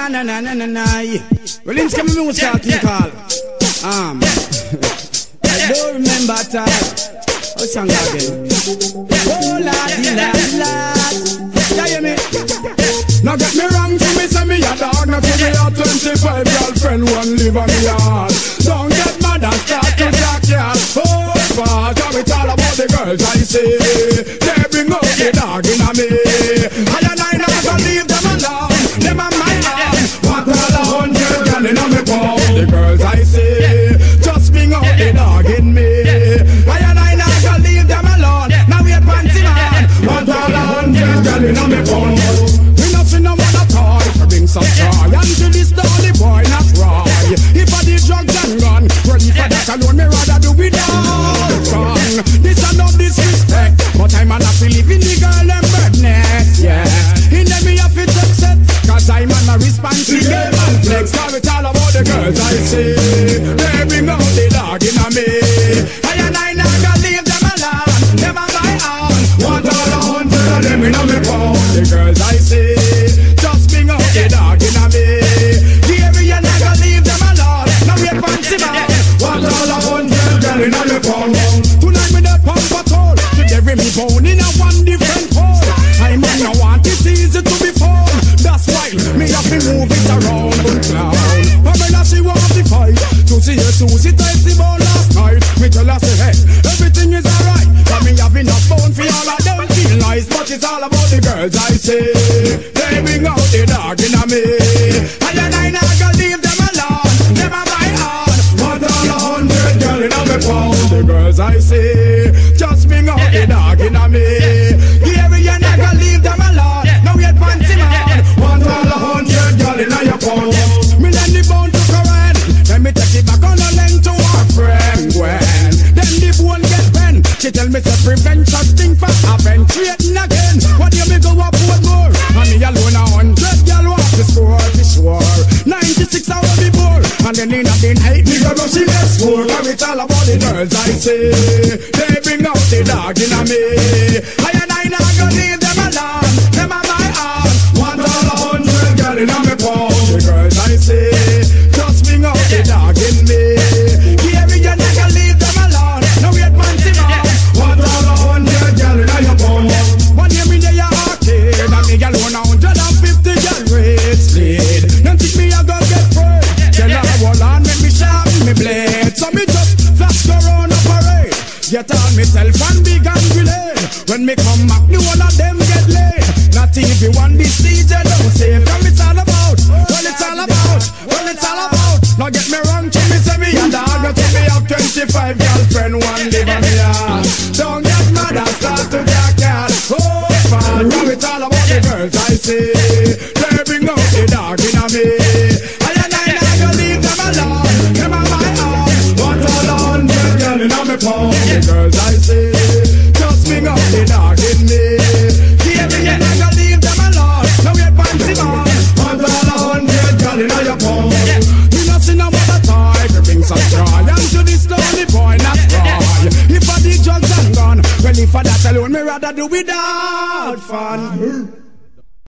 Na na na na na na. Well, it's coming me start to call. Um, I don't remember time. Oh, song again. Oh, lad, lad, lad. Yeah, hear me? Now get me wrong, to me say me a dog. Now to me a 25 girlfriend, one live on me yard. Don't get mad and start to jack ya Oh, fuck, it's all about the girls I see gal in a me pound We not see no man at all If bring some joy. And to this dolly boy not right If I did drugs and gun if I that alone me rather do it all wrong This a no disrespect But I'm an happy living the girl and birdness Yes In them me have to accept Cause I'm an a responsive game and flex. Now it's all about the girls I see girls I say They bring out the dog in a me. I and I not gonna leave them alone? Them are my own a hundred girl in a me pound. The girls I say Just bring out the dog in a me. The area not gonna leave them alone. Now we fancy man a hundred girl in a your pound. Me lend the bone to Corinne Then me take it back on a length to our friend. Gwen Then the bone get bent. She tell me say prevention thing for eventuating then in the night me go rush the floor Cause it's all about the girls I say. They bring out the dog in me Get on myself and and grenade When me come back the whole of them get laid Not even one this DJ don't save Come it's all about. Well it's all about Well it's all about. Now get me wrong me say me a dog. Tell me have 25 girlfriend One live on me Don't get mad and start to jack yard Oh man Now it's all about the girls I see girls I see Just bring out the dog in me Yeah, me and I gonna leave them alone. Now we're fancy man. Want all a hundred girl in your pound Me not see no other type To bring some joy. And to this lonely boy not cry If I did drugs and gun Well if I that alone me rather do without fun